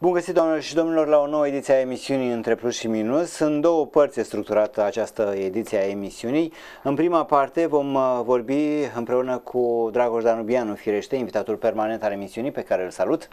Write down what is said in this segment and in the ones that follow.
Bun găsit, doamnelor și domnilor, la o nouă ediție a emisiunii Între Plus și Minus. În două părți structurată această ediție a emisiunii. În prima parte vom uh, vorbi împreună cu Dragoș Danubianu, firește, invitatul permanent al emisiunii, pe care îl salut.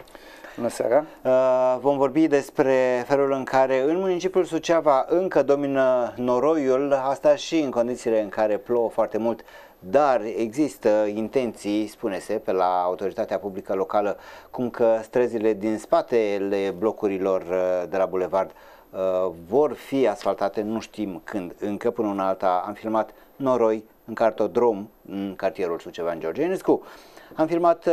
Bună seara! Uh, vom vorbi despre felul în care în municipiul Suceava încă domină noroiul, asta și în condițiile în care plouă foarte mult dar există intenții, spune-se, pe la autoritatea publică locală, cum că străzile din spatele blocurilor uh, de la Bulevard uh, vor fi asfaltate, nu știm când, încă până una alta am filmat noroi în cartodrom în cartierul Sucevan George Enescu. Am filmat uh,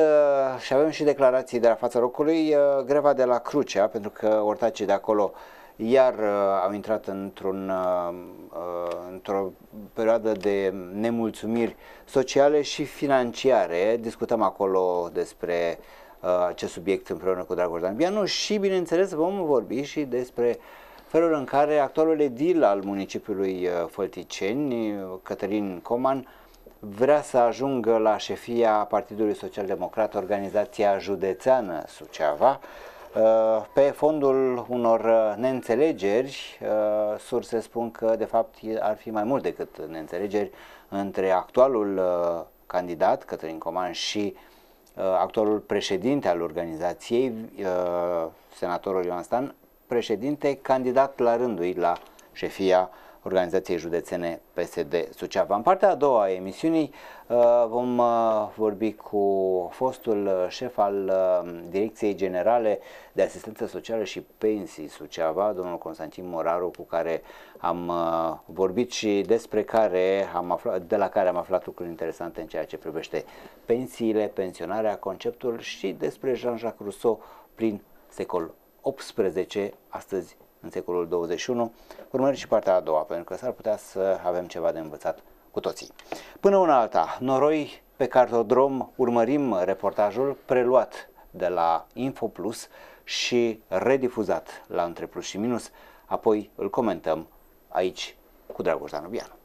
și avem și declarații de la fața locului, uh, greva de la Crucea, pentru că ortacii de acolo uh, iar uh, au intrat într-un, uh, uh, într-o perioadă de nemulțumiri sociale și financiare. Discutăm acolo despre uh, acest subiect împreună cu Dragoș Danbianu și, bineînțeles, vom vorbi și despre felul în care actualul edil al municipiului uh, Fălticeni, Cătălin Coman, vrea să ajungă la șefia Partidului Social Democrat, organizația județeană Suceava, Uh, pe fondul unor uh, neînțelegeri, uh, surse spun că de fapt ar fi mai mult decât neînțelegeri între actualul candidat, Cătălin Coman, și actualul președinte al organizației, senatorul Ioan Stan, președinte candidat la rândul la șefia organizației județene PSD Suceava. În partea a doua a emisiunii uh, vom uh, vorbi cu fostul uh, șef al Direcției Generale de Asistență Socială și Pensii Suceava, domnul Constantin Moraru, cu care am vorbit și despre care am aflat, de la care am aflat lucruri interesante în ceea ce privește pensiile, pensionarea, conceptul și despre Jean-Jacques Rousseau prin secol 18, astăzi în secolul 21, urmări și partea a doua, pentru că s-ar putea să avem ceva de învățat cu toții. Până una alta, noroi pe cartodrom urmărim reportajul preluat de la InfoPlus și redifuzat la Între Plus și Minus, apoi îl comentăm aici cu Dragoș Danubianu.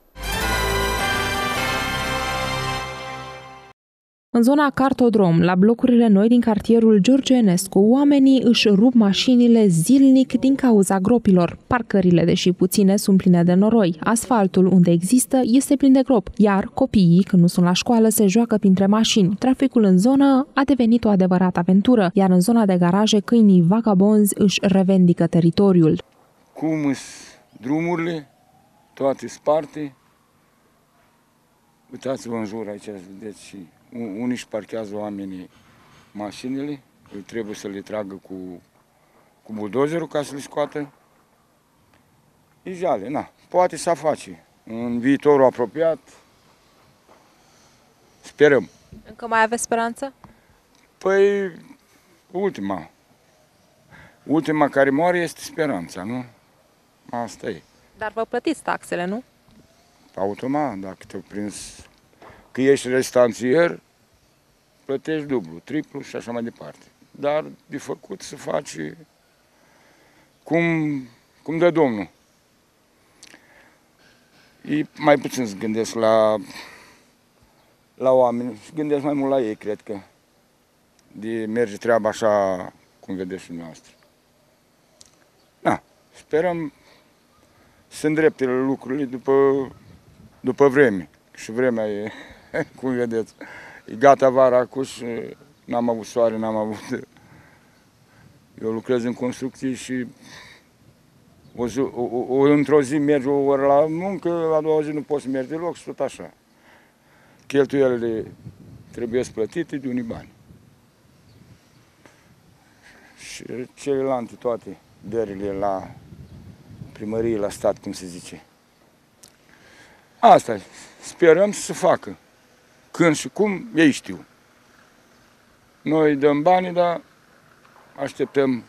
În zona Cartodrom, la blocurile noi din cartierul George Enescu, oamenii își rup mașinile zilnic din cauza gropilor. Parcările, deși puține, sunt pline de noroi. Asfaltul, unde există, este plin de grop, iar copiii, când nu sunt la școală, se joacă printre mașini. Traficul în zonă a devenit o adevărată aventură, iar în zona de garaje, câinii vagabonzi își revendică teritoriul. Cum drumurile, toate sparte, uitați-vă în jur aici, vedeți unii își parchează oamenii mașinile, îi trebuie să le tragă cu, cu buldozerul ca să le scoată. E jale, na, poate să face. În viitorul apropiat, sperăm. Încă mai aveți speranță? Păi, ultima. Ultima care moare este speranța, nu? Asta e. Dar vă plătiți taxele, nu? Automat, dacă te-au prins că ești restanțier, plătești dublu, triplu și așa mai departe. Dar de făcut să faci cum, cum dă Domnul. E mai puțin să gândesc la, la oameni, să gândesc mai mult la ei, cred că. De merge treaba așa cum vedeți și dumneavoastră. Da, sperăm să îndrepte lucrurile după, după vreme. Și vremea e cum vedeți. E gata vara acum și n-am avut soare, n-am avut... Eu lucrez în construcții și o zi, o, o, într-o zi mergi o oră la muncă, la doua zi nu poți să mergi deloc și tot așa. Cheltuielile trebuie să plătite de unii bani. Și celelalte toate dările la primărie, la stat, cum se zice. Asta sperăm să se facă. Când și cum, ei știu. Noi dăm banii, dar așteptăm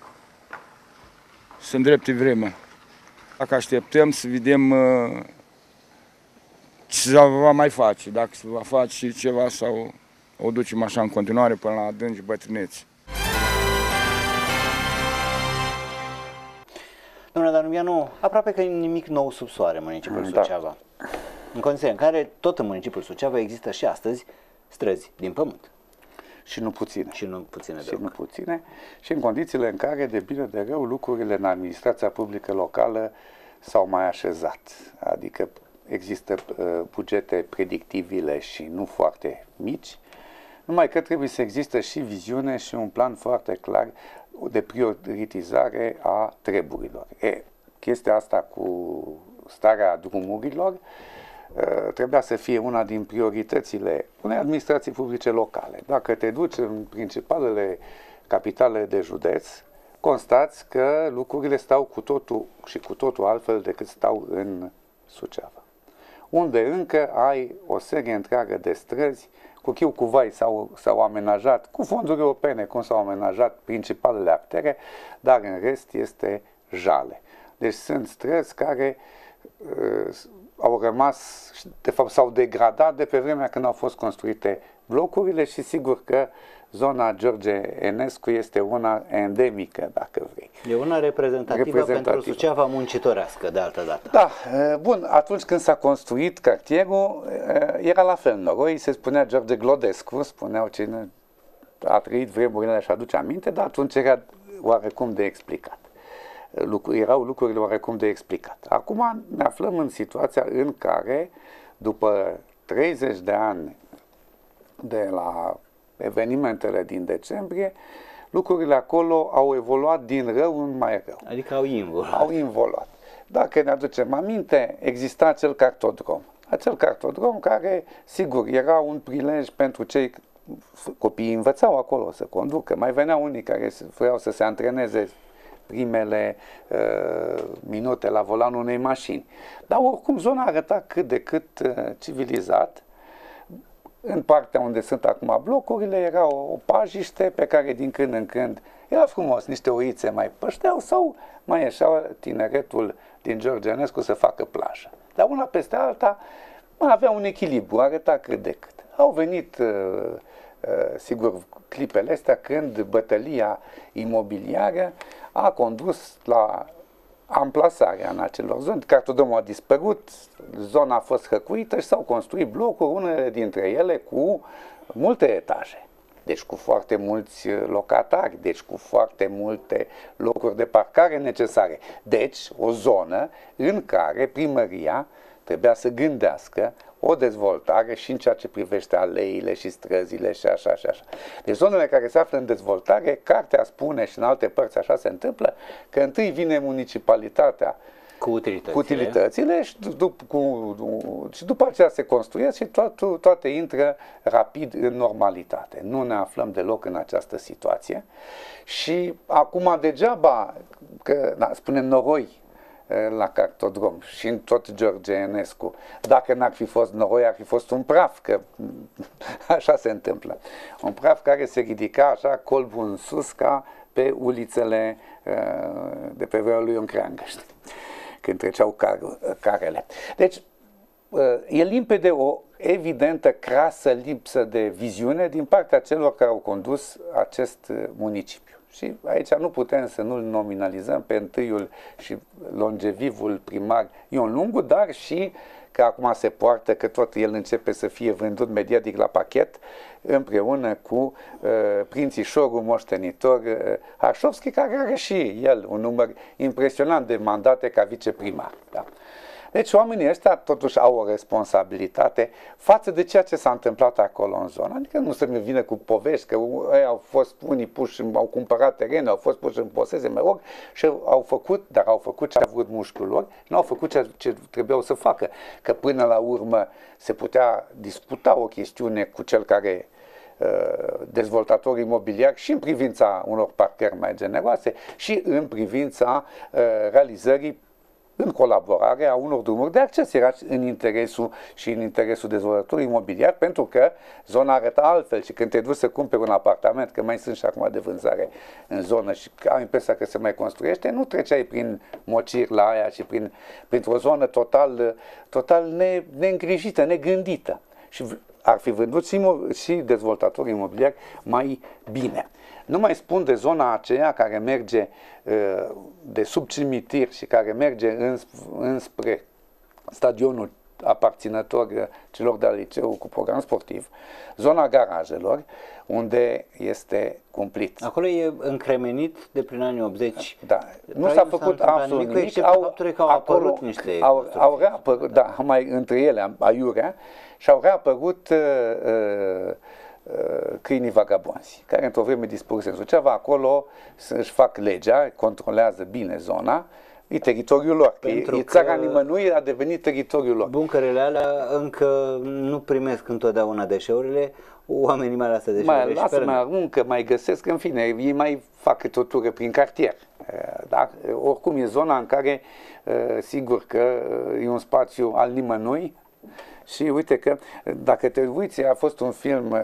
să îndrepte vremea. Dacă așteptăm să vedem uh, ce se va mai face, dacă se va face ceva sau o ducem așa în continuare până la adânci bătrâneți. Domnule Danubianu, aproape că nimic nou sub soare municipiul da. Suceava în condiții în care tot în municipiul Suceava există și astăzi străzi din pământ. și nu puține. Și nu puține și nu puține. Și în condițiile în care, de bine de rău, lucrurile în administrația publică locală s-au mai așezat. Adică există uh, bugete predictibile și nu foarte mici, numai că trebuie să existe și viziune și un plan foarte clar de prioritizare a treburilor. E, chestia asta cu starea drumurilor uh, trebuia să fie una din prioritățile unei administrații publice locale. Dacă te duci în principalele capitale de județ, constați că lucrurile stau cu totul și cu totul altfel decât stau în Suceava, unde încă ai o serie întreagă de străzi cu chiu cu vai s-au, s-au amenajat, cu fonduri europene, cum s-au amenajat principalele artere, dar în rest este jale. Deci sunt străzi care uh, au rămas, de fapt s-au degradat de pe vremea când au fost construite blocurile și sigur că zona George Enescu este una endemică, dacă vrei. E una reprezentativă, reprezentativă. pentru Suceava muncitorească, de altă dată. Da, bun, atunci când s-a construit cartierul, era la fel noroi, se spunea George Glodescu, spuneau cine a trăit vremurile și aduce aminte, dar atunci era oarecum de explicat. Lucru, erau lucrurile oarecum de explicat. Acum ne aflăm în situația în care, după 30 de ani de la evenimentele din decembrie, lucrurile acolo au evoluat din rău în mai rău. Adică au involuat. Au involuat. Dacă ne aducem aminte, exista acel cartodrom. Acel cartodrom care, sigur, era un prilej pentru cei copiii învățau acolo să conducă. Mai veneau unii care vreau să se antreneze primele uh, minute la volanul unei mașini. Dar oricum zona arăta cât de cât uh, civilizat în partea unde sunt acum blocurile era o, o pajiște pe care din când în când era frumos, niște oițe mai pășteau sau mai ieșeau tineretul din Georgianescu să facă plajă. Dar una peste alta mai avea un echilibru, arăta cât de cât. Au venit, uh, uh, sigur, clipele astea când bătălia imobiliară a condus la amplasarea în acelor zone. Cartodomul a dispărut, zona a fost hăcuită și s-au construit blocuri, unele dintre ele cu multe etaje. Deci cu foarte mulți locatari, deci cu foarte multe locuri de parcare necesare. Deci o zonă în care primăria trebuia să gândească o dezvoltare și în ceea ce privește aleile și străzile și așa și așa. Deci zonele care se află în dezvoltare, cartea spune și în alte părți așa se întâmplă, că întâi vine municipalitatea cu utilitățile, cu utilitățile și, dup- cu, și după aceea se construiesc și toate, toate intră rapid în normalitate. Nu ne aflăm deloc în această situație și acum degeaba, că da, spunem noroi, la cartodrom și în tot George Enescu. Dacă n-ar fi fost noroi, ar fi fost un praf, că așa se întâmplă. Un praf care se ridica așa colbul în sus ca pe ulițele de pe vremea lui Ioncreangă, când treceau car, carele. Deci, e limpede o evidentă crasă lipsă de viziune din partea celor care au condus acest municipiu. Și aici nu putem să nu-l nominalizăm pe întâiul și longevivul primar Ion Lungu, dar și că acum se poartă că tot el începe să fie vândut mediatic la pachet împreună cu uh, prințișorul moștenitor uh, Harșovski, care are și el un număr impresionant de mandate ca viceprimar. Da. Deci oamenii ăștia totuși au o responsabilitate față de ceea ce s-a întâmplat acolo în zonă. Adică nu să mi vină cu povești că ei au fost unii puși, au cumpărat teren, au fost puși în posese, mă rog, și au făcut, dar au făcut ce a vrut mușchiul lor, nu au făcut ce, ce trebuiau să facă. Că până la urmă se putea disputa o chestiune cu cel care uh, dezvoltator imobiliar și în privința unor parcări mai generoase și în privința uh, realizării în colaborare a unor drumuri de acces. Era în interesul și în interesul dezvoltatorului imobiliar, pentru că zona arăta altfel și când te duci să cumperi un apartament, că mai sunt și acum de vânzare în zonă și am impresia că se mai construiește, nu treceai prin mociri la aia și prin, printr-o zonă total, total ne, neîngrijită, negândită. Și ar fi vândut și, și dezvoltatorii imobiliari mai bine. Nu mai spun de zona aceea care merge uh, de sub cimitir și care merge înspre stadionul aparținător celor de la liceu cu program sportiv, zona garajelor, unde este cumplit. Acolo e încremenit de prin anii 80. Da, nu s-a făcut absolut nimic. nimic. Au, că au apărut niște au, au reapărut, da, mai între ele, aiurea, și au reapărut uh, uh, uh, câinii vagabonzi, care într-o vreme dispăruse în Suceava, acolo să-și fac legea, controlează bine zona, e teritoriul lor, Pentru că e țara nimănui, a devenit teritoriul lor. Buncărele alea încă nu primesc întotdeauna deșeurile, oamenii mai lasă deșeurile Mai lasă, mai aruncă, mai găsesc, în fine, ei mai fac câte o tură prin cartier. Da? Oricum e zona în care, sigur că e un spațiu al nimănui, și uite că, dacă te uiți, a fost un film uh,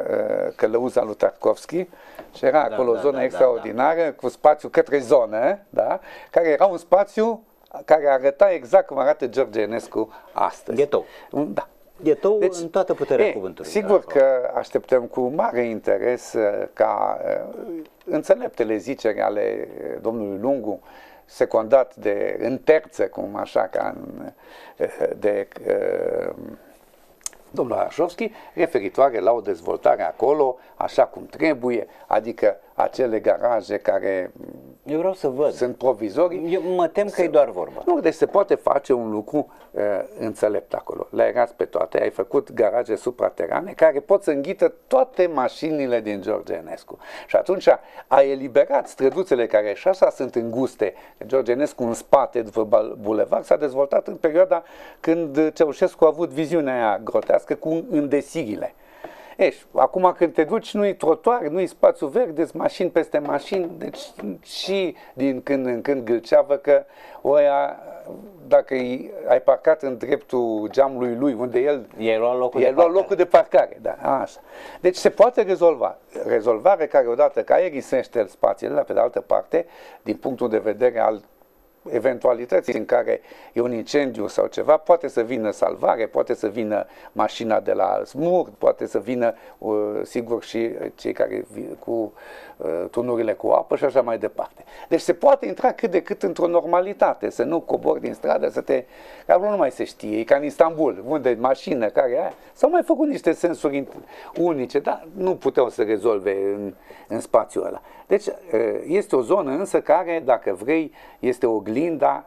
Călăuza lui Tarkovski și era da, acolo da, o zonă da, da, extraordinară da, da. cu spațiu către zonă, da? care era un spațiu care arăta exact cum arată George Enescu astăzi. Ghetou. Da. Ghetou deci, în toată puterea e, cuvântului. Sigur da, că așteptăm cu mare interes uh, ca uh, înțeleptele ziceri ale domnului Lungu secundat de în terță, cum așa ca în, de domnul Arașovski, referitoare la o dezvoltare acolo, așa cum trebuie, adică acele garaje care Eu vreau să văd. sunt provizorii. Eu mă tem că e doar vorba. Nu, deci se poate face un lucru uh, înțelept acolo. Le-ai ras pe toate, ai făcut garaje supraterane care pot să înghită toate mașinile din George Enescu. Și atunci ai eliberat străduțele care și așa sunt înguste. George Enescu în spate după bulevard s-a dezvoltat în perioada când Ceaușescu a avut viziunea aia grotească cu îndesirile. Ești, acum când te duci, nu-i trotuar, nu-i spațiu verde, mașini peste mașini, deci și din când în când gâlceavă că oia, dacă ai parcat în dreptul geamului lui, unde el i-ai luat locul, de, luat locul de parcare. Da, așa. Deci se poate rezolva. Rezolvare care odată ca aerisește spațiile, dar pe de altă parte, din punctul de vedere al eventualități în care e un incendiu sau ceva, poate să vină salvare, poate să vină mașina de la smur, poate să vină, uh, sigur, și cei care cu uh, tunurile cu apă și așa mai departe. Deci se poate intra cât de cât într-o normalitate, să nu cobori din stradă, să te... Care nu mai se știe, e ca în Istanbul, unde mașină care aia. S-au mai făcut niște sensuri unice, dar nu puteau să rezolve în, în spațiul ăla. Deci uh, este o zonă însă care, dacă vrei, este o oglinda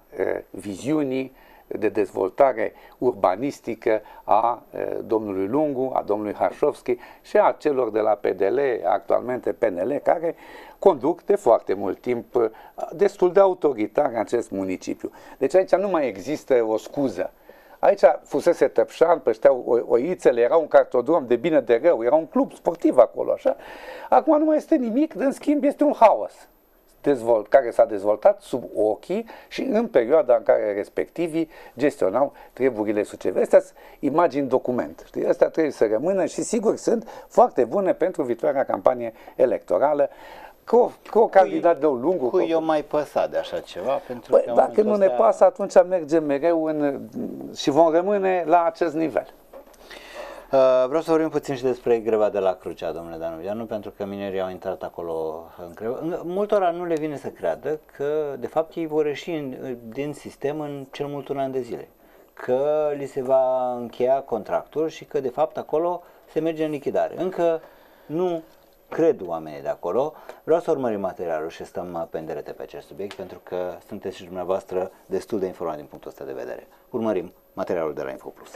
viziunii de dezvoltare urbanistică a domnului Lungu, a domnului Harșovski și a celor de la PDL, actualmente PNL, care conduc de foarte mult timp destul de autoritar acest municipiu. Deci aici nu mai există o scuză. Aici fusese Tăpșan, pășteau oițele, era un cartodrom de bine de rău, era un club sportiv acolo, așa. Acum nu mai este nimic, în schimb este un haos dezvolt, care s-a dezvoltat sub ochii și în perioada în care respectivii gestionau treburile suceve. Astea sunt imagini document. Știi? Astea trebuie să rămână și sigur sunt foarte bune pentru viitoarea campanie electorală cu, cu o candidat de o lungă. Cu eu mai păsat de așa ceva? Pentru păi, că dacă nu ne pasă, atunci mergem mereu în, și vom rămâne la acest nivel. Uh, vreau să vorbim puțin și despre greva de la Crucea, domnule Danuvianu, pentru că minerii au intrat acolo în grevă. Multora nu le vine să creadă că, de fapt, ei vor ieși în, din sistem în cel mult un an de zile. Că li se va încheia contractul și că, de fapt, acolo se merge în lichidare. Încă nu cred oamenii de acolo. Vreau să urmărim materialul și stăm penderete pe acest subiect pentru că sunteți și dumneavoastră destul de informat din punctul ăsta de vedere. Urmărim materialul de la InfoPlus.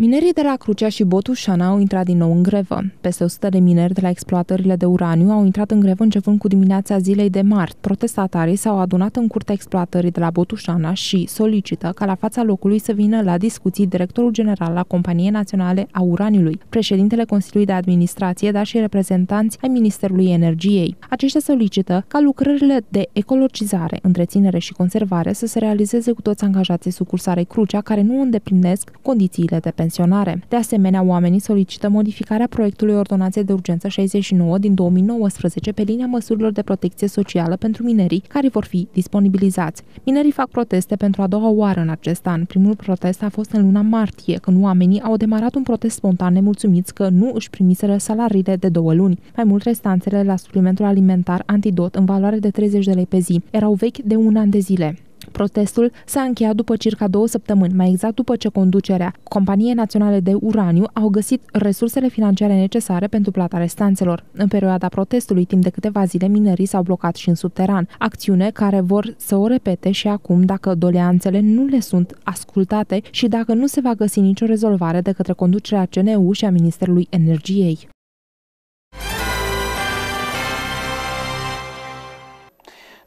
Minerii de la Crucea și Botușana au intrat din nou în grevă. Peste 100 de mineri de la exploatările de uraniu au intrat în grevă începând cu dimineața zilei de marți. Protestatarii s-au adunat în curtea exploatării de la Botușana și solicită ca la fața locului să vină la discuții directorul general la Companiei Naționale a Uraniului, președintele Consiliului de Administrație, dar și reprezentanți ai Ministerului Energiei. Aceștia solicită ca lucrările de ecologizare, întreținere și conservare să se realizeze cu toți angajații sucursarei Crucea care nu îndeplinesc condițiile de pensie pensionare. De asemenea, oamenii solicită modificarea proiectului Ordonanței de Urgență 69 din 2019 pe linia măsurilor de protecție socială pentru minerii care vor fi disponibilizați. Minerii fac proteste pentru a doua oară în acest an. Primul protest a fost în luna martie, când oamenii au demarat un protest spontan nemulțumiți că nu își primiseră salariile de două luni. Mai mult, restanțele la suplimentul alimentar antidot în valoare de 30 de lei pe zi erau vechi de un an de zile. Protestul s-a încheiat după circa două săptămâni, mai exact după ce conducerea Companiei Naționale de Uraniu au găsit resursele financiare necesare pentru plata restanțelor. În perioada protestului, timp de câteva zile, minerii s-au blocat și în subteran, acțiune care vor să o repete și acum dacă doleanțele nu le sunt ascultate și dacă nu se va găsi nicio rezolvare de către conducerea CNU și a Ministerului Energiei.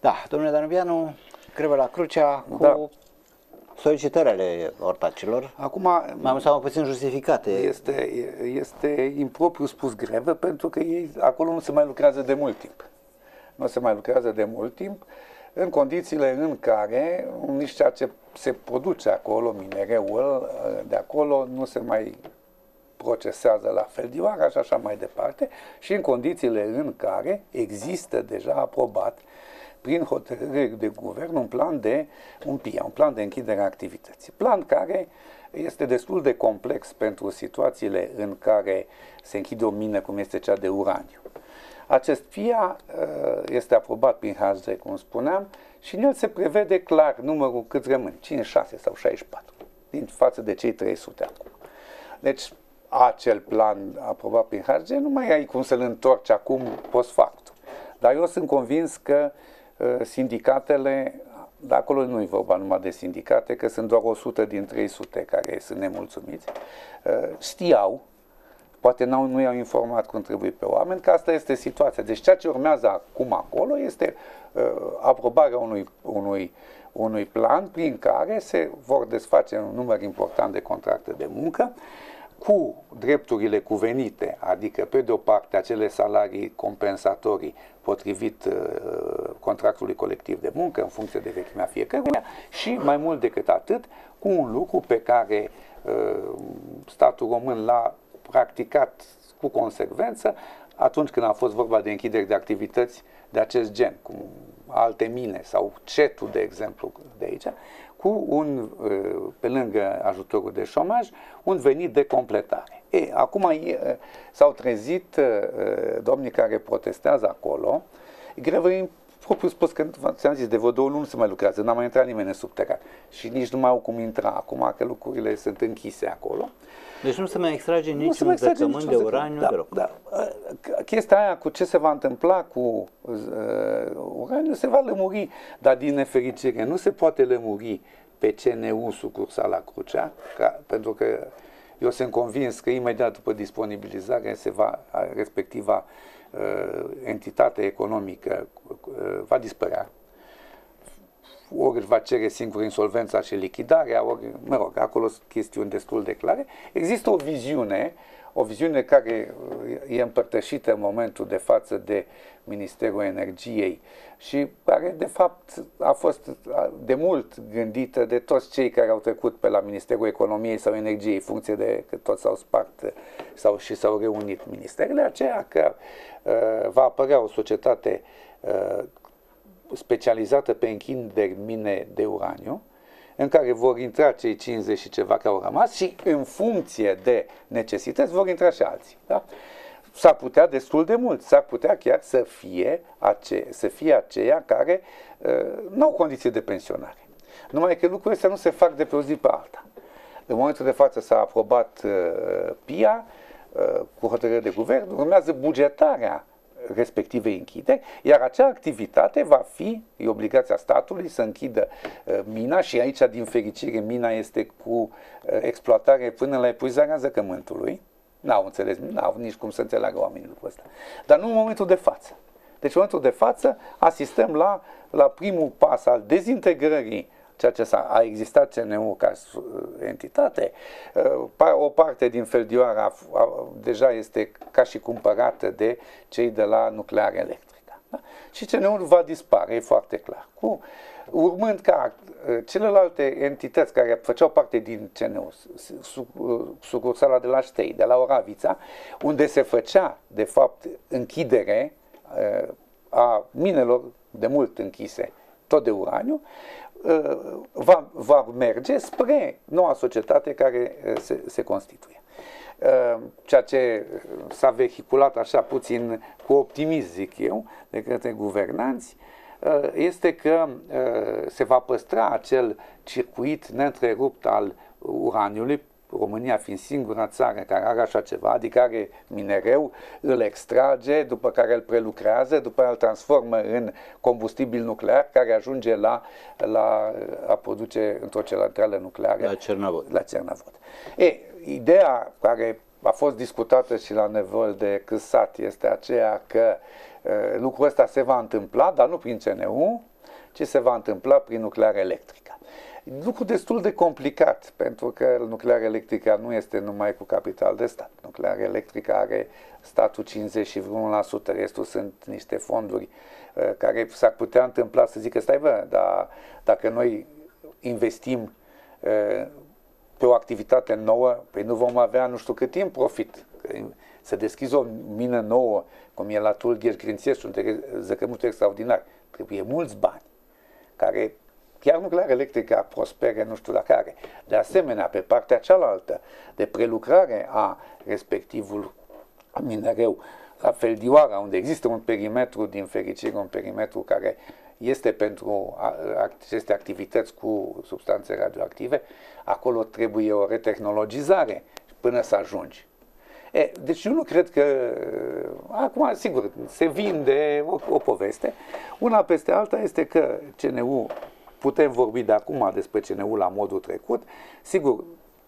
Da, domnule Danubianu, grevă la Crucea cu Da. solicitările ortacilor, Acum, mai mult sau mai puțin justificate. este, este impropriu spus grevă pentru că ei, acolo nu se mai lucrează de mult timp. Nu se mai lucrează de mult timp în condițiile în care nici ceea ce se produce acolo, minereul de acolo, nu se mai procesează la feldioara și așa mai departe și în condițiile în care există deja aprobat prin hotărâre de guvern un plan de un PIA, un plan de închidere a activității. Plan care este destul de complex pentru situațiile în care se închide o mină cum este cea de uraniu. Acest PIA uh, este aprobat prin HG, cum spuneam, și în el se prevede clar numărul cât rămân, 5, 6 sau 64, din față de cei 300 acum. Deci, acel plan aprobat prin HG nu mai ai cum să-l întorci acum post factum. Dar eu sunt convins că uh, sindicatele, de acolo nu e vorba numai de sindicate, că sunt doar 100 din 300 care sunt nemulțumiți, uh, știau poate n-au, nu i-au informat cum trebuie pe oameni, că asta este situația. Deci ceea ce urmează acum acolo este uh, aprobarea unui, unui, unui plan prin care se vor desface un număr important de contracte de muncă cu drepturile cuvenite, adică pe de o parte acele salarii compensatorii potrivit uh, contractului colectiv de muncă în funcție de vechimea fiecăruia și mai mult decât atât cu un lucru pe care uh, statul român l-a practicat cu consecvență atunci când a fost vorba de închideri de activități de acest gen, cum alte mine sau cetul, de exemplu, de aici, cu un, pe lângă ajutorul de șomaj, un venit de completare. E, acum s-au trezit domnii care protestează acolo, grevă propriu spus că, ți-am zis, de vreo două luni nu se mai lucrează, n-a mai intrat nimeni în subteran și nici nu mai au cum intra acum, că lucrurile sunt închise acolo. Deci nu se mai extrage niciun zăcământ de uraniu da, deloc. Da. Chestia aia cu ce se va întâmpla cu uh, uraniu se va lămuri, dar din nefericire nu se poate lămuri pe CNU sucursala Crucea, ca, pentru că eu sunt convins că imediat după disponibilizare se va, respectiva uh, entitate economică uh, va dispărea ori își va cere singur insolvența și lichidarea, ori, mă rog, acolo sunt chestiuni destul de clare. Există o viziune, o viziune care e împărtășită în momentul de față de Ministerul Energiei și care de fapt a fost de mult gândită de toți cei care au trecut pe la Ministerul Economiei sau Energiei, în funcție de că toți s-au spart sau și s-au reunit ministerele, aceea că uh, va apărea o societate uh, specializată pe închideri mine de uraniu, în care vor intra cei 50 și ceva care au rămas și în funcție de necesități vor intra și alții. Da? S-ar putea destul de mult, s-ar putea chiar să fie, ace- să fie aceia care uh, nu au condiții de pensionare. Numai că lucrurile astea nu se fac de pe o zi pe alta. În momentul de față s-a aprobat uh, PIA uh, cu hotărâre de guvern, urmează bugetarea respectivei închideri, iar acea activitate va fi, e obligația statului să închidă uh, mina și aici, din fericire, mina este cu uh, exploatare până la epuizarea zăcământului. N-au înțeles, n-au nici cum să înțeleagă oamenii lucrul ăsta. Dar nu în momentul de față. Deci în momentul de față asistăm la, la primul pas al dezintegrării ceea ce a a existat CNU ca entitate, o parte din Feldioara deja este ca și cumpărată de cei de la nuclear electrică. Da? Și CNU va dispare, e foarte clar. Cu, urmând ca celelalte entități care făceau parte din CNU, sucursala de la Ștei, de la Oravița, unde se făcea, de fapt, închidere a minelor de mult închise, tot de uraniu, va, va merge spre noua societate care se, se constituie. Ceea ce s-a vehiculat așa puțin cu optimism, zic eu, de către guvernanți, este că se va păstra acel circuit neîntrerupt al uraniului România fiind singura țară care are așa ceva, adică are minereu, îl extrage, după care îl prelucrează, după care îl transformă în combustibil nuclear care ajunge la, la a produce într-o centrală nucleară la Cernavod. La Cernavod. E, ideea care a fost discutată și la nivel de câsat este aceea că uh, lucrul ăsta se va întâmpla, dar nu prin CNU, ci se va întâmpla prin nuclear electrică. Lucru destul de complicat, pentru că nuclear electrică nu este numai cu capital de stat. Nuclear electrică are statul 50 și vreun sută, restul sunt niște fonduri uh, care s-ar putea întâmpla să zică, stai bă, dar dacă noi investim uh, pe o activitate nouă, păi nu vom avea nu știu cât timp profit. Să deschizi o mină nouă, cum e la Tulgher Grințescu, un zăcământ extraordinar, trebuie mulți bani, care chiar nuclear electrică prospere, nu știu la care. De asemenea, pe partea cealaltă, de prelucrare a respectivul minereu, la Feldioara, unde există un perimetru, din fericire, un perimetru care este pentru aceste activități cu substanțe radioactive, acolo trebuie o retehnologizare până să ajungi. E, deci eu nu cred că, acum, sigur, se vinde o, o poveste. Una peste alta este că CNU, putem vorbi de acum despre CNU la modul trecut, sigur,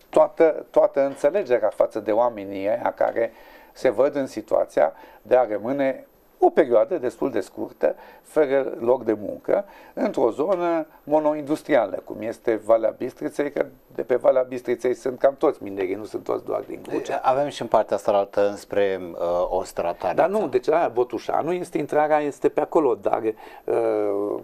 toată, toată înțelegerea față de oamenii aia care se văd în situația de a rămâne o perioadă destul de scurtă, fără loc de muncă, într-o zonă monoindustrială, cum este Valea Bistriței, că de pe Valea Bistriței sunt cam toți minerii, nu sunt toți doar din Crucea. Avem și în partea asta altă înspre uh, Ostra, Dar nu, deci aia Botușanu este, intrarea este pe acolo, dar uh,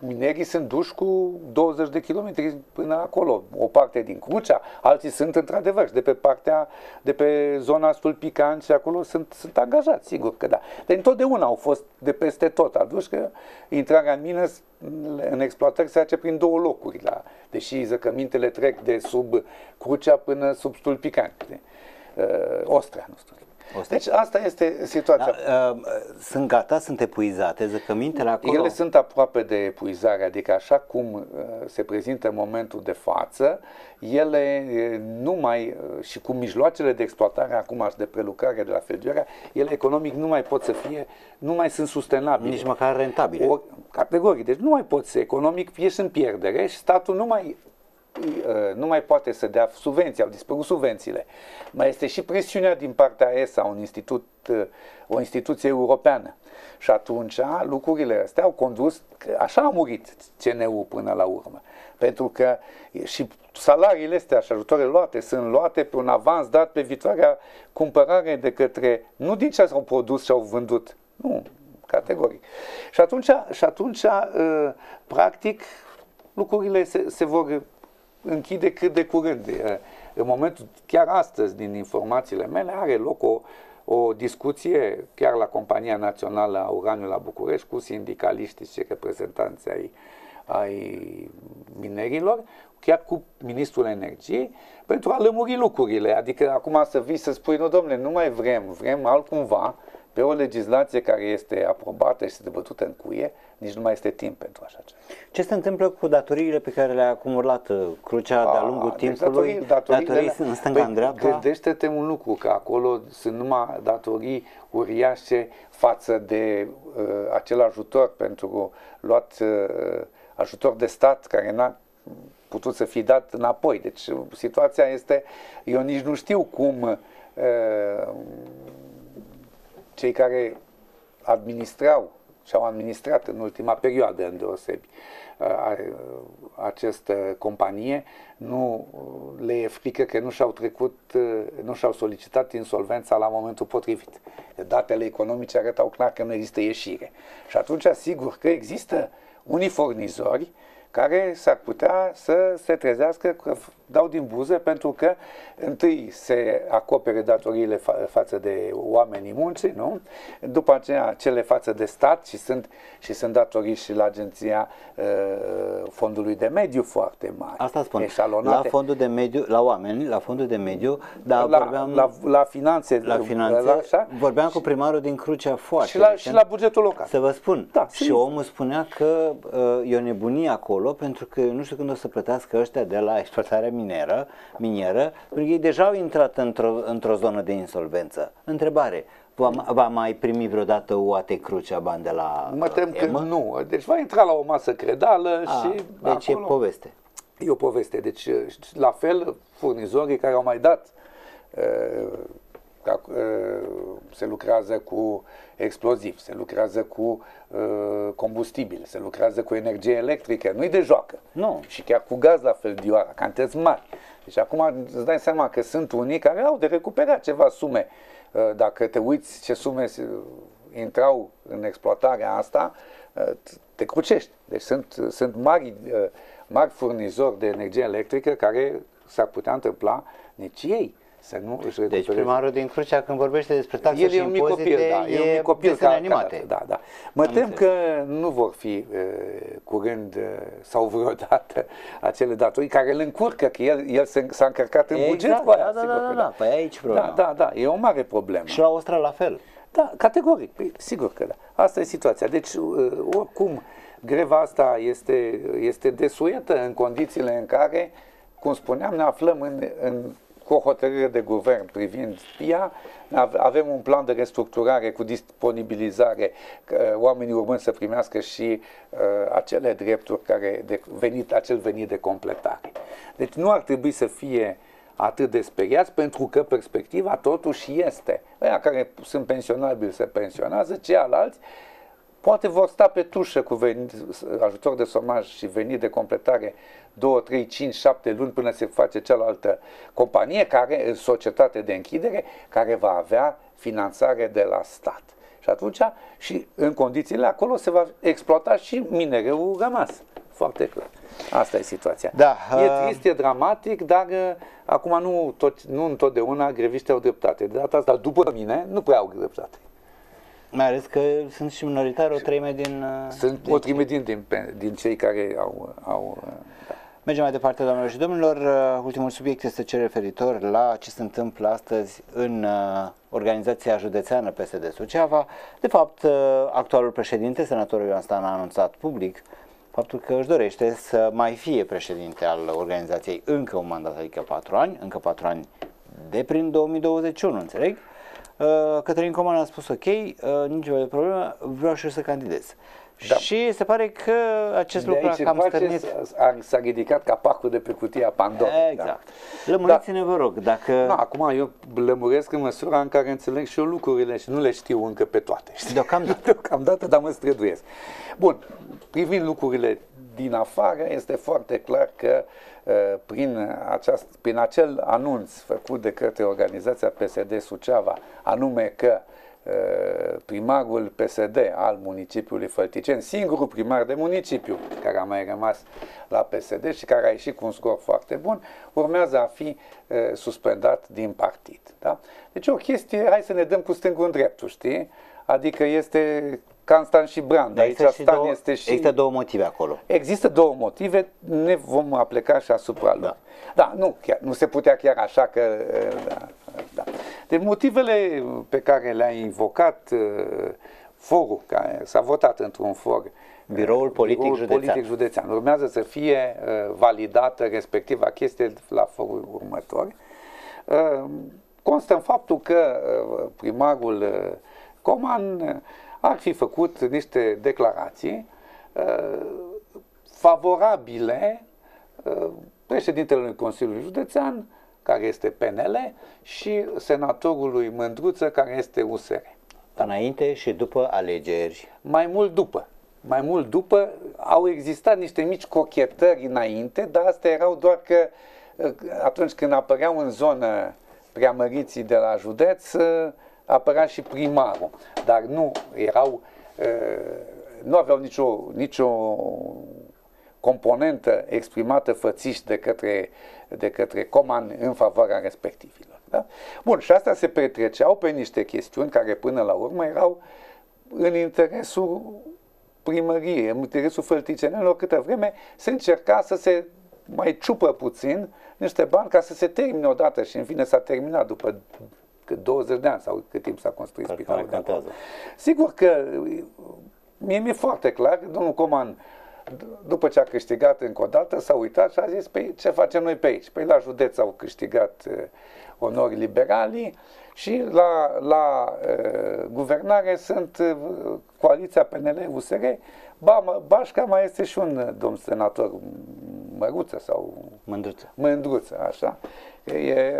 minerii sunt duși cu 20 de kilometri până acolo, o parte din Crucea, alții sunt într-adevăr. De pe partea, de pe zona Stulpican și acolo sunt, sunt angajați, sigur că da. Dar întotdeauna au fost de peste tot aduși că intrarea în mină în exploatări se face prin două locuri, la, deși zăcămintele trec de sub Crucea până sub Stulpican, de, uh, Ostrea, nu știu. Deci asta este situația. Da, uh, sunt gata, sunt epuizate zăcămintele acolo? Ele sunt aproape de epuizare, adică așa cum uh, se prezintă în momentul de față, ele uh, nu mai, uh, și cu mijloacele de exploatare acum și de prelucrare de la Felgioara, ele economic nu mai pot să fie, nu mai sunt sustenabile. Nici măcar rentabile. O, categoric, deci nu mai pot să economic, ești în pierdere și statul nu mai Uh, nu mai poate să dea subvenții, au dispărut subvențiile. Mai este și presiunea din partea ESA, un institut, uh, o instituție europeană. Și atunci lucrurile astea au condus, așa a murit CNU până la urmă. Pentru că și salariile astea și ajutoarele luate sunt luate pe un avans dat pe viitoarea cumpărare de către, nu din ce s-au produs și au vândut, nu, categoric. Și atunci, și atunci uh, practic, lucrurile se, se vor închide cât de curând. În momentul, chiar astăzi, din informațiile mele, are loc o, o discuție chiar la Compania Națională a Uraniului la București cu sindicaliștii și reprezentanții ai, ai minerilor, chiar cu Ministrul Energiei, pentru a lămuri lucrurile. Adică acum să vii să spui, nu domnule, nu mai vrem, vrem altcumva, pe o legislație care este aprobată și este debătută în cuie, nici nu mai este timp pentru așa ceva. Ce se întâmplă cu datoriile pe care le-a acumulat uh, Crucea de-a lungul deci timpului? Datorii, datorii, datorii în stânga, păi, în dreapta? Gândește-te un lucru, că acolo sunt numai datorii uriașe față de uh, acel ajutor pentru luat uh, ajutor de stat care n-a putut să fie dat înapoi. Deci situația este, eu nici nu știu cum uh, cei care administrau și au administrat în ultima perioadă îndeosebi această companie, nu le e frică că nu și-au trecut, nu și-au solicitat insolvența la momentul potrivit. Datele economice arătau clar că nu există ieșire. Și atunci, sigur că există unii fornizori care s-ar putea să se trezească că dau din buze pentru că întâi se acopere datoriile fa- față de oamenii muncii, nu? După aceea cele față de stat și sunt, și sunt datorii și la agenția uh, fondului de mediu foarte mari. Asta spun. Eșalonate. La fondul de mediu, la oameni, la fondul de mediu, dar la, vorbeam la, la finanțe, la finanțe, la, așa, vorbeam cu primarul din Crucea foarte și la, și recent. la bugetul local. Să vă spun. Da, și sigur. omul spunea că uh, e o nebunie acolo pentru că nu știu când o să plătească ăștia de la exploatarea mineră, minieră, pentru că ei deja au intrat într-o, într-o zonă de insolvență. Întrebare, va, va mai primi vreodată UAT Crucea bani de la Mă tem că EMA? nu. Deci va intra la o masă credală A, și deci acolo... e poveste. E o poveste. Deci, la fel, furnizorii care au mai dat, uh, ca, uh, se lucrează cu exploziv, se lucrează cu uh, combustibil, se lucrează cu energie electrică, nu-i de joacă. Nu. Și chiar cu gaz la fel, dioara, cantități mari. Deci acum îți dai seama că sunt unii care au de recuperat ceva sume. Uh, Dacă te uiți ce sume se- intrau în exploatarea asta, uh, te crucești. Deci sunt, sunt mari, uh, mari furnizori de energie electrică care s-ar putea întâmpla nici ei să nu își Deci recupereze. primarul din Crucea când vorbește despre taxe El și e un mic impozite, copil, da, e un mic copil desene ca, animate. Ca, da, da. Mă Am tem înțeles. că nu vor fi uh, curând uh, sau vreodată acele datorii care îl încurcă, că el, el se- s-a încărcat în buget Exact, cu aia, da, da, sigur da, că da, da, păi aici problema. Da, da, da, e o mare problemă. Și la Ostra la fel. Da, categoric, păi, sigur că da. Asta e situația. Deci, uh, oricum, greva asta este, este desuietă în condițiile în care, cum spuneam, ne aflăm în, în, cu o hotărâre de guvern privind PIA, ave- avem un plan de restructurare cu disponibilizare, că oamenii urmând să primească și uh, acele drepturi care de venit, acel venit de completare. Deci nu ar trebui să fie atât de speriați, pentru că perspectiva totuși este. Aia care sunt pensionabili se pensionează, ceilalți poate vor sta pe tușă cu venit, ajutor de somaj și venit de completare 2, 3, 5, 7 luni până se face cealaltă companie, care, societate de închidere, care va avea finanțare de la stat. Și atunci, și în condițiile acolo se va exploata și minereul rămas. Foarte clar. Asta e situația. Da, e uh, trist, e dramatic, dar uh, acum nu, tot, nu întotdeauna greviștii au dreptate. De data asta, după mine, nu prea au dreptate. Mai ales că sunt și minoritari, o treime din... uh, Sunt din o trime din, din, din cei care au... au uh, da. Mergem mai departe, doamnelor și domnilor. Uh, Ultimul subiect este cel referitor la ce se întâmplă astăzi în uh, organizația județeană PSD Suceava. De fapt, uh, actualul președinte, senatorul Ioan Stan, a anunțat public faptul că își dorește să mai fie președinte al organizației încă un mandat, adică patru ani, încă patru ani de prin 2021, înțeleg? Uh, Cătălin Coman a spus ok, uh, nicio problemă, vreau și eu să candidez. Da. Și se pare că acest De lucru a aici cam încoace stârnit s-a, s-a ridicat capacul de pe cutia Pandora. Exact. Lămuriți-ne, vă rog, dacă... Da. Da, acum eu lămuresc în măsura în care înțeleg și eu lucrurile și nu le știu încă pe toate. știi? Deocamdată. Deocamdată, dar mă străduiesc. Bun, privind lucrurile din afară, este foarte clar că uh, prin, aceast, prin acel anunț făcut de către organizația PSD Suceava, anume că uh, primarul PSD al municipiului Fălticeni, singurul primar de municipiu care a mai rămas la PSD și care a ieșit cu un scor foarte bun, urmează a fi uh, suspendat din partid. Da? Deci o chestie, hai să ne dăm cu stângul în dreptul, știi? Adică este Constant și Brand. Dar Aici există, și Stan două, este și... există două motive acolo. Există două motive, ne vom apleca și asupra lor. Da, da nu, chiar, nu se putea chiar așa că... uh, Da, da. Deci motivele pe care le-a invocat uh, forul, care s-a votat într-un for, Biroul uh, politic Biroul județean. politic județean, urmează să fie uh, validată respectiva chestie la forul următor. Uh, Constă în faptul că uh, primarul uh, Coman uh, ar fi făcut niște declarații uh, favorabile uh, președintelui Consiliului Județean, care este PNL, și senatorului Mândruță, care este USR. Înainte și după alegeri. Mai mult după. Mai mult după au existat niște mici cochetări înainte, dar astea erau doar că uh, atunci când apăreau în zonă preamăriții de la județ, uh, apărea și primarul. Dar nu erau, uh, nu aveau nicio, nicio componentă exprimată fățiș de către, de către Coman în favoarea respectivilor. Da? Bun, și astea se petreceau pe niște chestiuni care până la urmă erau în interesul primăriei, în interesul fălticenelor, câtă vreme se încerca să se mai ciupă puțin niște bani ca să se termine odată și în fine s-a terminat după cât 20 de ani sau cât timp s-a construit Care spitalul de acolo. Sigur că mie mi-e foarte clar că domnul Coman după ce a câștigat încă o dată, s-a uitat și a zis, păi ce facem noi pe aici? Păi la județ au câștigat uh, onori liberalii și la, la uh, guvernare sunt uh, coaliția PNL-USR, ba, Bașca mai este și un domn senator Măruță sau Mândruță. Mândruță, așa. E,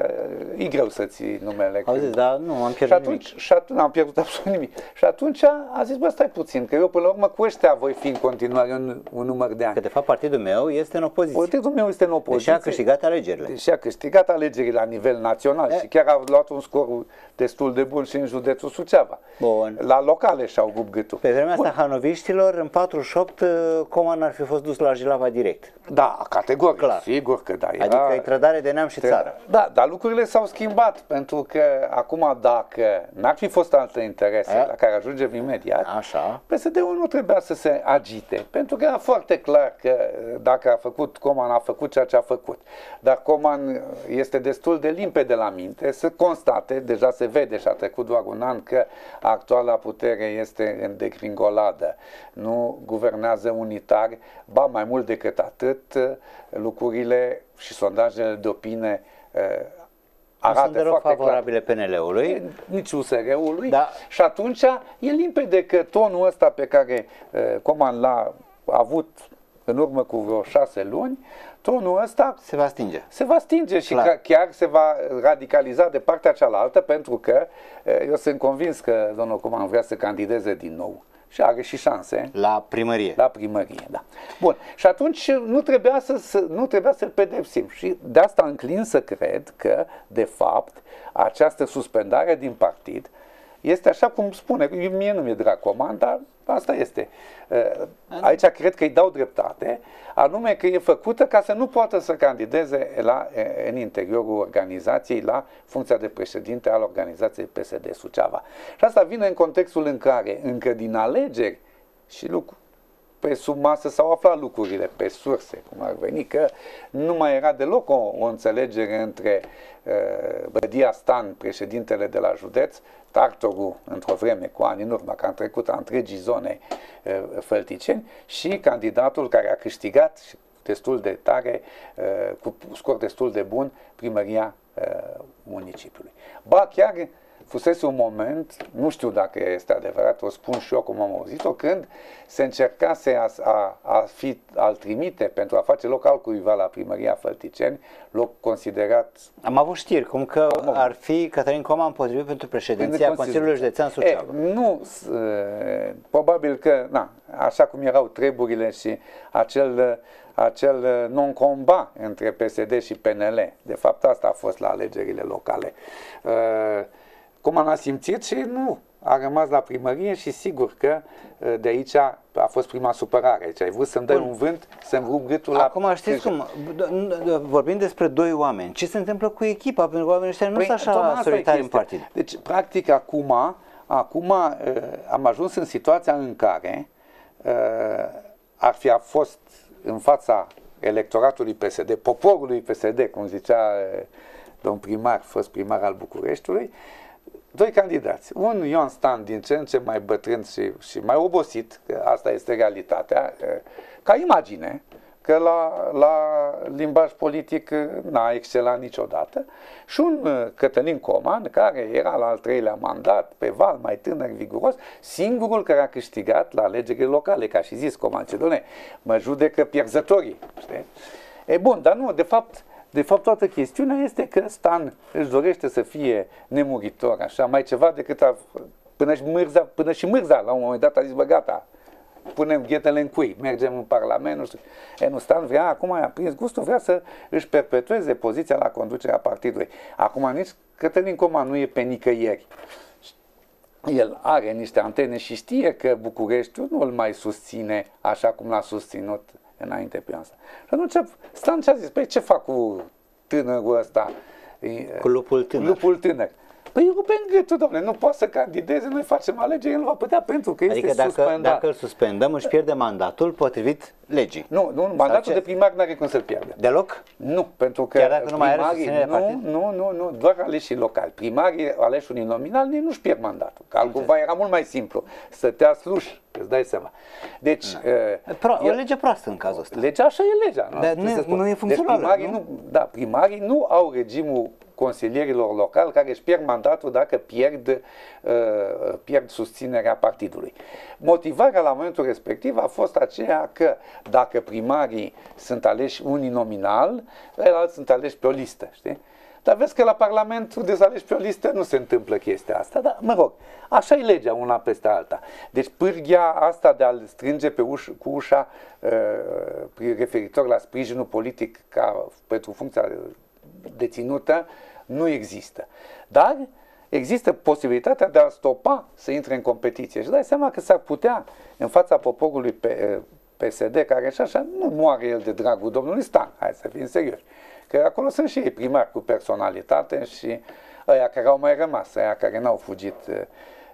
e greu să ții numele. Auziți, dar nu, am pierdut și atunci, nimic. Și atunci, am pierdut absolut nimic. Și atunci a zis, bă, stai puțin, că eu până la urmă cu ăștia voi fi în continuare un, un număr de ani. Că de fapt partidul meu este în opoziție. Partidul meu este în opoziție. Deși a câștigat alegerile. Deși a câștigat alegerile la nivel național e. și chiar a luat un scor destul de bun și în județul Suceava. Bun. La locale și-au rupt gâtul. Pe vremea asta, hanoviștilor, în 48, uh, Coman ar fi fost dus la Jilava direct. Da, categoric, Clar. sigur că da. Era... Adică e trădare de neam și țară. Da, dar lucrurile s-au schimbat, pentru că acum dacă n-ar fi fost alte interese A? la care ajungem imediat, Așa. PSD-ul nu trebuia să se agite, pentru că era foarte clar că dacă a făcut, Coman a făcut ceea ce a făcut. Dar Coman este destul de limpede la minte să constate, deja se vede și a trecut doar un an, că actuala putere este în decringoladă. Nu guvernează unitar, ba mai mult decât atât, lucrurile și sondajele de opinie arată sunt deloc foarte favorabile PNL-ului. Nici USR-ului. Da. Și atunci e limpede că tonul ăsta pe care uh, Coman l-a avut în urmă cu vreo șase luni, tonul ăsta se va stinge. Se va stinge și Clar. chiar se va radicaliza de partea cealaltă pentru că eu sunt convins că domnul Coman vrea să candideze din nou și are și șanse. La primărie. La primărie, da. Bun. Și atunci nu trebuia, să, să, nu trebuia să-l pedepsim. Și de asta înclin să cred că, de fapt, această suspendare din partid este așa cum spune, mie nu mi-e drag comand, dar asta este. Uh, aici cred că îi dau dreptate, anume că e făcută ca să nu poată să candideze la, în interiorul organizației la funcția de președinte al organizației PSD Suceava. Și asta vine în contextul în care încă din alegeri și lucru, pe sub masă s-au aflat lucrurile, pe surse, cum ar veni, că nu mai era deloc o, o înțelegere între uh, Bădia Stan, președintele de la județ, Tartorul, într-o vreme, cu ani în urmă, că am trecut a întregii zone uh, fălticeni, și candidatul care a câștigat destul de tare, uh, cu scor destul de bun, primăria uh, municipiului. Ba, chiar fusese un moment, nu știu dacă este adevărat, o spun și eu cum am auzit-o, când se încercase a, a, a fi, al trimite pentru a face loc al cuiva la primăria Fălticeni, loc considerat... Am avut știri, cum că ar fi Cătălin Coma împotrivit pentru președinția Consiliului Județean Suceava. E, nu, e, probabil că, na, așa cum erau treburile și acel acel non-combat între PSD și PNL. De fapt, asta a fost la alegerile locale. Uh, cum am simțit și nu, a rămas la primărie și sigur că ă, de aici a fost prima supărare. Deci ai vrut să-mi dai un vânt, să-mi rup gâtul la... Acum știți cum, vorbim despre doi oameni. Ce se întâmplă cu echipa? Pentru că oamenii ăștia nu păi, sunt așa solitari în partid. Deci, practic, acum, acum ă, am ajuns în situația în care ă, ar fi a fost în fața electoratului PSD, poporului PSD, cum zicea domn primar, fost primar al Bucureștiului, doi candidați. Un Ion Stan din ce în ce mai bătrân și, și mai obosit, că asta este realitatea, ca imagine, că la, la limbaj politic n-a excelat niciodată, și un Cătălin Coman, care era la al treilea mandat, pe val, mai tânăr, viguros, singurul care a câștigat la alegerile locale, ca și zis Coman, ce doamne, mă judecă pierzătorii. Știi? E bun, dar nu, de fapt, de fapt, toată chestiunea este că Stan își dorește să fie nemuritor, așa, mai ceva decât a, până și Mârza, până și Mârza la un moment dat a zis, bă, gata, punem ghetele în cui, mergem în Parlament, nu știu. E, nu, Stan vrea, acum a prins gustul, vrea să își perpetueze poziția la conducerea partidului. Acum nici Cătălin Coma nu e pe nicăieri. El are niște antene și știe că Bucureștiul nu îl mai susține așa cum l-a susținut înainte pe asta. Și atunci Stan ce a zis, păi ce fac cu tânărul ăsta? Cu lupul tânăr. Lupul tânăr. Păi Ruben Gâtu, domnule, nu poate să candideze, noi facem alegeri, el nu va putea pentru că adică este dacă, suspendat. dacă îl suspendăm, își pierde mandatul potrivit legii. Nu, nu, mandatul ce? de primar nu are cum să-l pierde. Deloc? Nu, pentru că Chiar dacă nu mai are primarii- susținere de nu, partid? nu, nu, nu, doar aleșii locali. Primarii aleși uninominal nu-și pierd mandatul. Că altcumva era mult mai simplu. Stătea sluș, îți dai seama. Deci, uh, Pro, o el- lege proastă în cazul ăsta. Legea așa e legea. Nu, Dar Ce nu- să spun? nu e funcțională, Deci primarii nu? nu? Da, primarii nu au regimul consilierilor locali care își pierd mandatul dacă pierd, uh, pierd susținerea partidului. Motivarea la momentul respectiv a fost aceea că dacă primarii sunt aleși uninominal, alții sunt aleși pe o listă, știi? Dar vezi că la Parlament, unde să alegi pe o listă, nu se întâmplă chestia asta. Dar, mă rog, așa e legea una peste alta. Deci pârghia asta de a-l strânge pe uș, cu ușa uh, referitor la sprijinul politic ca pentru funcția deținută nu există. Dar există posibilitatea de a stopa să intre în competiție. Și dai seama că s-ar putea, în fața poporului pe, PSD, care și așa nu moare el de dragul domnului Stan, hai să fim serioși. Că acolo sunt și ei primari cu personalitate și ăia care au mai rămas, ăia care n-au fugit uh,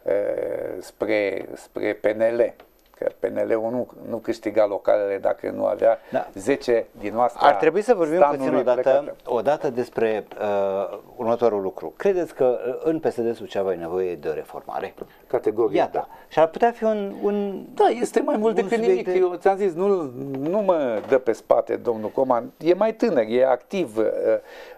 uh, spre, spre PNL. Că PNL-ul nu, nu câștiga localele dacă nu avea Da. da. 10 din noastră. Ar trebui să vorbim puțin stanului odată, plecate. odată despre uh, următorul lucru. Credeți că uh, în PSD Suceava e nevoie de o reformare? Categorie, Iată. da. Și ar putea fi un... un Da, este mai mult un decât subiect nimic. de- Eu ți-am zis, nu, nu mă dă pe spate domnul Coman. E mai tânăr, e activ, uh,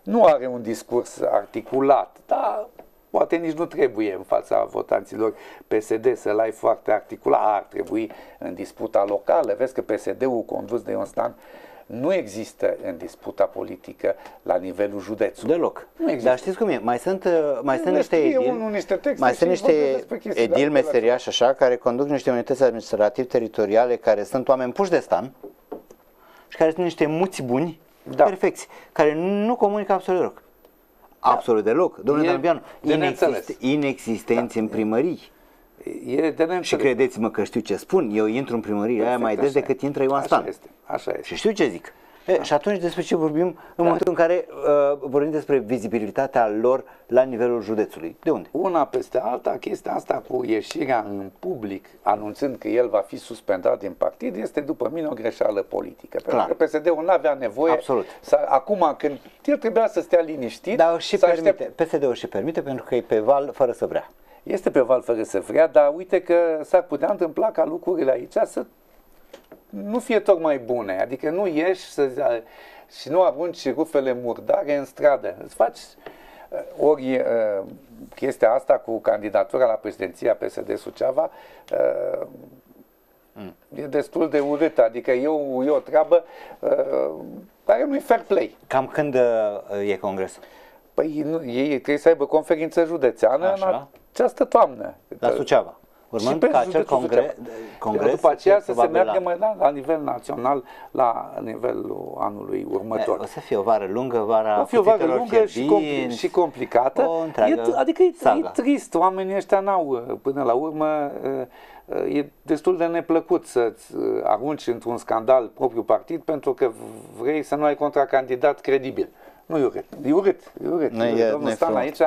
nu are un discurs articulat, dar poate nici nu trebuie în fața votanților PSD să-l ai foarte articulat. Ar trebui în disputa locală. Vezi că PSD-ul condus de Ion Stan nu există în disputa politică la nivelul județului. Deloc. Nu există. Dar știți cum e? Mai sunt, uh, mai sunt Le niște scrie edili, unul niște texte mai și sunt vorbesc niște despre chestii de edili acolo. meseriași așa, care conduc niște unități administrativ-teritoriale care sunt oameni puși de stan și care sunt niște muți buni, Da. perfecți, care nu comunică absolut deloc. Absolut deloc. Domnule E Dambianu, de neînțeles. inexist- inexistenți în primării. E de Și neînțeles. credeți-mă că știu ce spun, eu intru în primărie aia Perfect, mai des așa e. decât intră Ioan Așa Stan. este, așa este. Și știu ce zic. E, și atunci despre ce vorbim în momentul în care uh, vorbim despre vizibilitatea lor la nivelul județului. De unde? Una peste alta, chestia asta cu ieșirea în public, anunțând că el va fi suspendat din partid, este după mine o greșeală politică. Clar. Pentru că PSD-ul nu avea nevoie Absolut. să, acum când el trebuia să stea liniștit, Dar își și să permite, aștepte. PSD-ul și permite pentru că e pe val fără să vrea. Este pe val fără să vrea, dar uite că s-ar putea întâmpla ca lucrurile aici să nu fie tocmai bune. Adică nu ieși să, și nu arunci rufele murdare în stradă. Îți faci uh, ori uh, chestia asta cu candidatura la președinția PSD Suceava uh, e destul de urâtă. Adică e o, e o treabă uh, care nu e fair play. Cam când uh, e congresul? Păi nu, ei trebuie să aibă conferință județeană Așa. în această toamnă. La Suceava. Urmând Și pe ca acel județul congre, Suceava. congres După aceea fie să se probabil meargă mai la, la nivel național, la nivelul anului următor. E, O să fie o vară lungă, vara O fi o vară cuțitelor lungă și, compli- fierbinți, și complicată. O întreagă e, adică e, saga. e trist, oamenii ăștia n-au, până la urmă, e destul de neplăcut să-ți arunci într-un scandal propriul partid pentru că vrei să nu ai contracandidat credibil. Nu e urât, e urât, e urât. Nu e- Domnul nu e Stan frumos. aici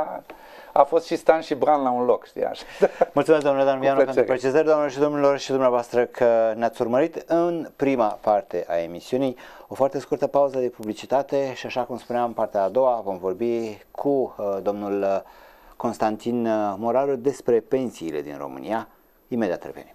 a, a fost și Stan și Bran la un loc, știi așa. Mulțumesc, domnule Dan Mianu, Cu pentru plăcere. precizări, doamnelor și domnilor, și dumneavoastră că ne-ați urmărit în prima parte a emisiunii. O foarte scurtă pauză de publicitate și, așa cum spuneam, în partea a doua vom vorbi cu uh, domnul uh, Constantin uh, Moraru despre pensiile din România. Imediat revenim.